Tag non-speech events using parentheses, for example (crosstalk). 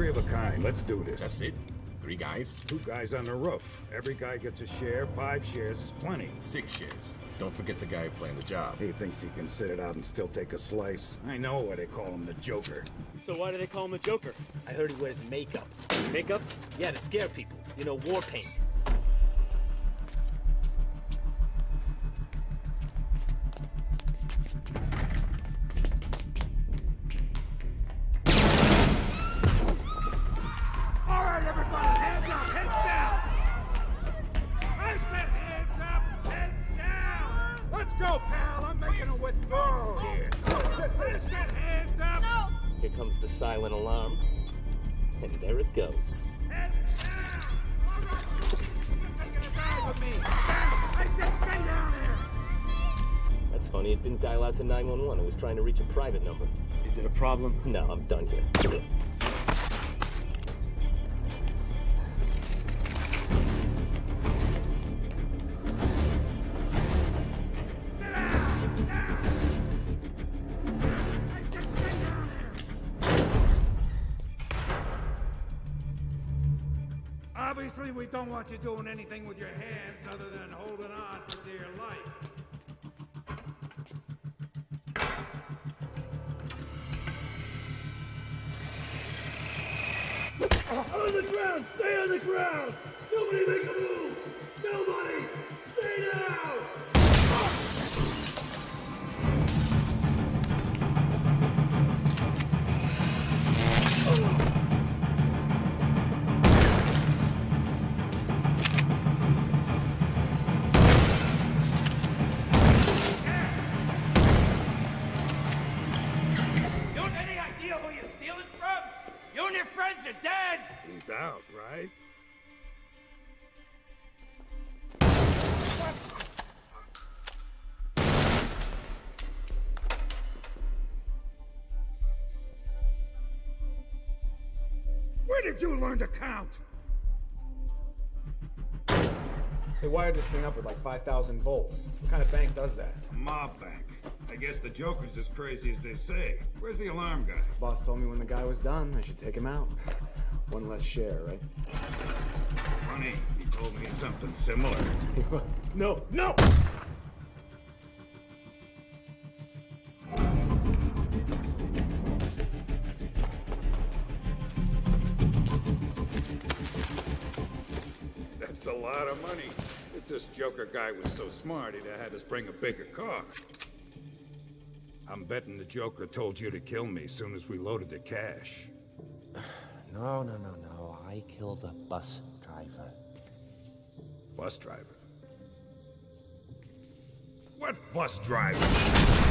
Three of a kind. Let's do this. That's it? Three guys? Two guys on the roof. Every guy gets a share. Five shares is plenty. Six shares. Don't forget the guy playing the job. He thinks he can sit it out and still take a slice. I know why they call him the Joker. So why do they call him the Joker? I heard he wears makeup. Makeup? Yeah, to scare people. You know, war paint. Here comes the silent alarm. And there it goes. heads down. All right, you're taking a dive with me. Down. I said stay down there. That's funny, it didn't dial out to 911. It was trying to reach a private number. Is it a problem? No, I'm done here. Obviously, we don't want you doing anything with your hands other than holding on for dear life. On the ground! Stay on the ground! Are dead! He's out, right? Where did you learn to count? They wired this thing up with like 5,000 volts. What kind of bank does that? A mob bank. I guess the Joker's as crazy as they say. Where's the alarm guy? Boss told me when the guy was done, I should take him out. One less share, right? Funny, he told me something similar. (laughs) no, no! That's a lot of money. If this Joker guy was so smart, he'd have had us bring a bigger car. I'm betting the Joker told you to kill me as soon as we loaded the cash. (sighs) No, no, no, no. I killed a bus driver. Bus driver? What bus driver?